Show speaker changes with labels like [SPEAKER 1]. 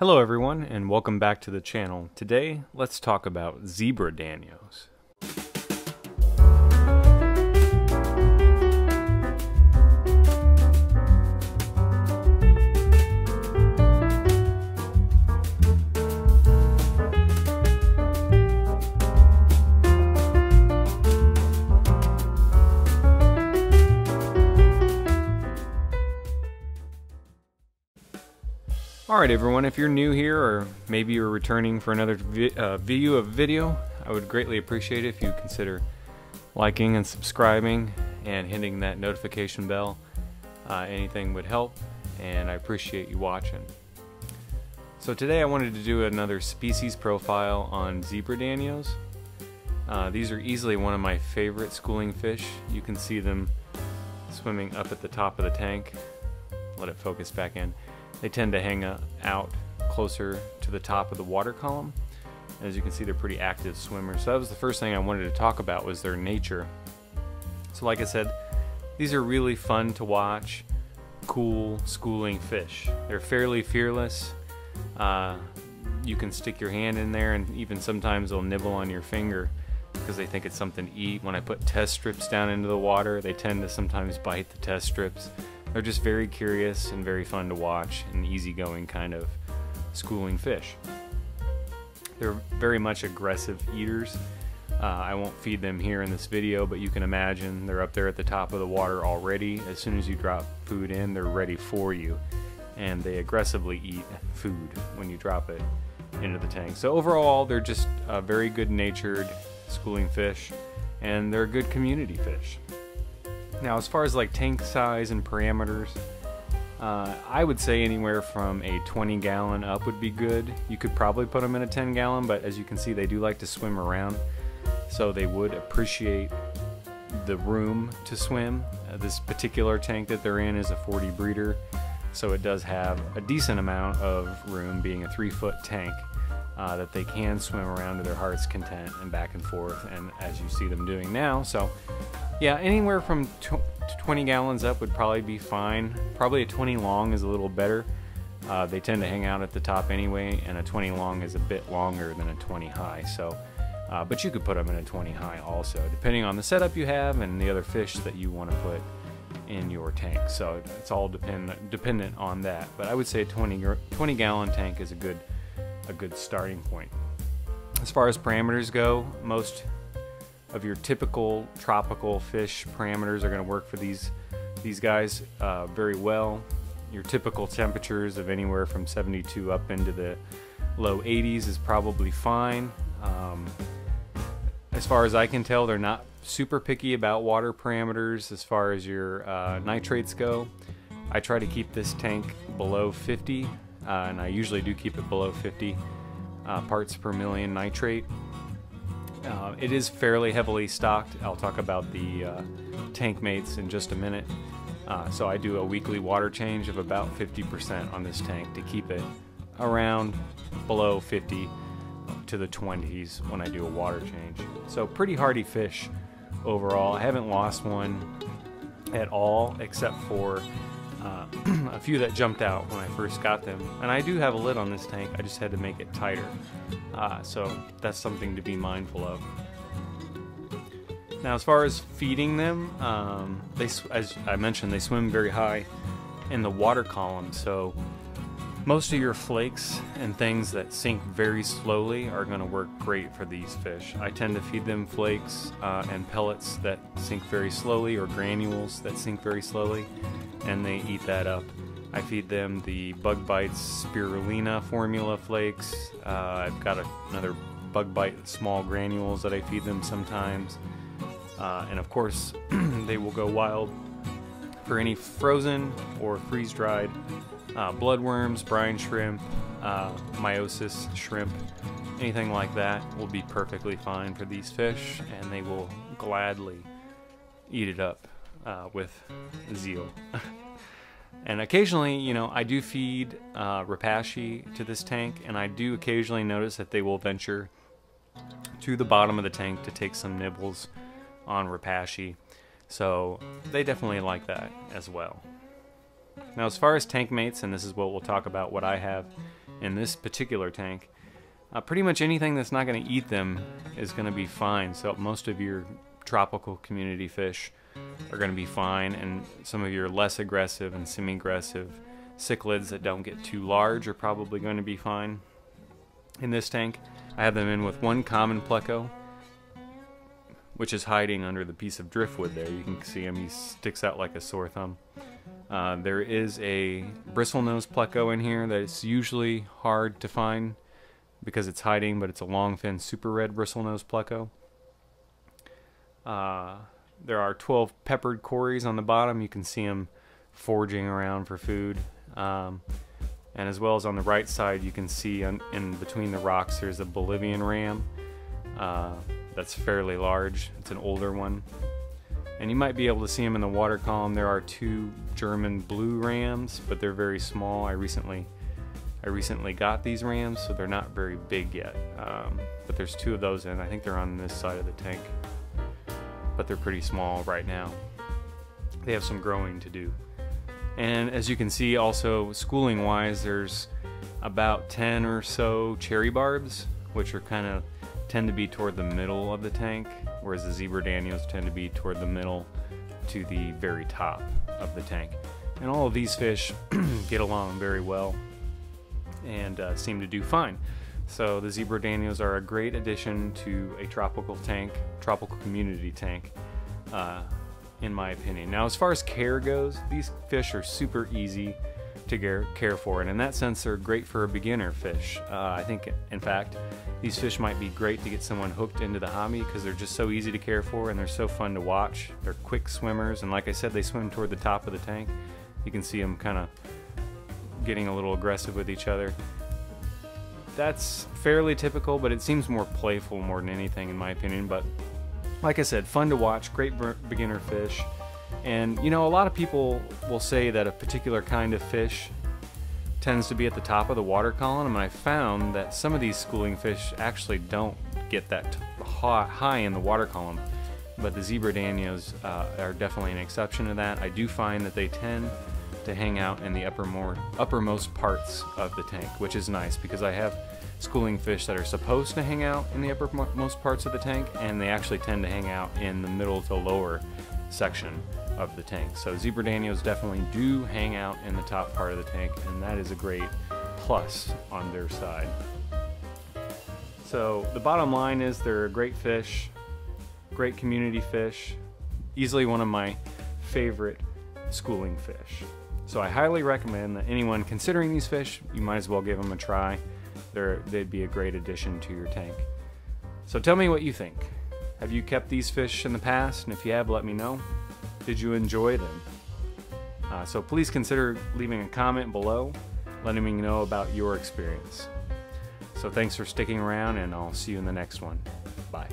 [SPEAKER 1] Hello everyone and welcome back to the channel. Today, let's talk about zebra danios. Alright everyone, if you're new here or maybe you're returning for another vi uh, view of video, I would greatly appreciate it if you consider liking and subscribing and hitting that notification bell. Uh, anything would help and I appreciate you watching. So today I wanted to do another species profile on zebra danios. Uh, these are easily one of my favorite schooling fish. You can see them swimming up at the top of the tank. Let it focus back in. They tend to hang out closer to the top of the water column. As you can see, they're pretty active swimmers. So that was the first thing I wanted to talk about was their nature. So like I said, these are really fun to watch, cool, schooling fish. They're fairly fearless. Uh, you can stick your hand in there and even sometimes they'll nibble on your finger because they think it's something to eat. When I put test strips down into the water, they tend to sometimes bite the test strips. They're just very curious and very fun to watch and easygoing kind of schooling fish. They're very much aggressive eaters. Uh, I won't feed them here in this video, but you can imagine they're up there at the top of the water already. As soon as you drop food in, they're ready for you. And they aggressively eat food when you drop it into the tank. So overall, they're just a very good-natured schooling fish, and they're a good community fish. Now, as far as like tank size and parameters, uh, I would say anywhere from a 20 gallon up would be good. You could probably put them in a 10 gallon, but as you can see, they do like to swim around. So they would appreciate the room to swim. Uh, this particular tank that they're in is a 40 breeder, so it does have a decent amount of room being a three foot tank uh, that they can swim around to their heart's content and back and forth, and as you see them doing now. So yeah, anywhere from 20 gallons up would probably be fine. Probably a 20 long is a little better. Uh, they tend to hang out at the top anyway, and a 20 long is a bit longer than a 20 high. So, uh, but you could put them in a 20 high also, depending on the setup you have and the other fish that you want to put in your tank. So it's all depend dependent on that. But I would say a 20 20 gallon tank is a good a good starting point. As far as parameters go, most of your typical tropical fish parameters are going to work for these these guys uh, very well. Your typical temperatures of anywhere from 72 up into the low 80s is probably fine. Um, as far as I can tell, they're not super picky about water parameters as far as your uh, nitrates go. I try to keep this tank below 50, uh, and I usually do keep it below 50 uh, parts per million nitrate. Uh, it is fairly heavily stocked. I'll talk about the uh, tank mates in just a minute. Uh, so I do a weekly water change of about 50% on this tank to keep it around below 50 to the 20s when I do a water change. So pretty hardy fish overall. I haven't lost one at all except for uh, a few that jumped out when I first got them. And I do have a lid on this tank, I just had to make it tighter. Uh, so that's something to be mindful of. Now as far as feeding them, um, they, as I mentioned, they swim very high in the water column, so most of your flakes and things that sink very slowly are going to work great for these fish. I tend to feed them flakes uh, and pellets that sink very slowly or granules that sink very slowly and they eat that up. I feed them the Bug Bites Spirulina formula flakes. Uh, I've got a, another Bug Bite small granules that I feed them sometimes. Uh, and of course, they will go wild for any frozen or freeze dried uh, bloodworms, brine shrimp, uh, mysis shrimp, anything like that will be perfectly fine for these fish, and they will gladly eat it up uh, with zeal. and occasionally, you know, I do feed uh, Repashy to this tank, and I do occasionally notice that they will venture to the bottom of the tank to take some nibbles on Repashy. So they definitely like that as well. Now as far as tank mates, and this is what we'll talk about what I have in this particular tank. Uh, pretty much anything that's not going to eat them is going to be fine. So most of your tropical community fish are going to be fine, and some of your less aggressive and semi-aggressive cichlids that don't get too large are probably going to be fine. In this tank, I have them in with one common pleco, which is hiding under the piece of driftwood there. You can see him, he sticks out like a sore thumb. Uh, there is a bristlenose pleco in here that's usually hard to find because it's hiding, but it's a long fin super red bristlenose pleco. Uh, there are 12 peppered cories on the bottom. You can see them foraging around for food. Um, and as well as on the right side, you can see on, in between the rocks, there's a Bolivian ram uh, that's fairly large. It's an older one. And you might be able to see them in the water column. There are two German blue rams, but they're very small. I recently I recently got these rams, so they're not very big yet. Um, but there's two of those, and I think they're on this side of the tank. But they're pretty small right now. They have some growing to do. And as you can see, also schooling wise, there's about 10 or so cherry barbs, which are kind of tend to be toward the middle of the tank, whereas the zebra danios tend to be toward the middle to the very top of the tank. And all of these fish get along very well and uh, seem to do fine. So the zebra danios are a great addition to a tropical tank, tropical community tank, uh, in my opinion. Now, as far as care goes, these fish are super easy to care for, and in that sense, they're great for a beginner fish. Uh, I think, in fact, these fish might be great to get someone hooked into the hobby because they're just so easy to care for and they're so fun to watch. They're quick swimmers, and like I said, they swim toward the top of the tank. You can see them kind of getting a little aggressive with each other. That's fairly typical, but it seems more playful more than anything, in my opinion. But like I said, fun to watch, great beginner fish. And you know, a lot of people will say that a particular kind of fish tends to be at the top of the water column, and I found that some of these schooling fish actually don't get that high in the water column. But the zebra danios uh, are definitely an exception to that. I do find that they tend to hang out in the upper more, uppermost parts of the tank, which is nice because I have schooling fish that are supposed to hang out in the uppermost parts of the tank, and they actually tend to hang out in the middle to lower section of the tank. So zebra danios definitely do hang out in the top part of the tank, and that is a great plus on their side. So the bottom line is they're a great fish, great community fish, easily one of my favorite schooling fish. So I highly recommend that anyone considering these fish, you might as well give them a try. They're, they'd be a great addition to your tank. So tell me what you think. Have you kept these fish in the past? And if you have, let me know. Did you enjoy them? Uh, so please consider leaving a comment below, letting me know about your experience. So thanks for sticking around, and I'll see you in the next one. Bye.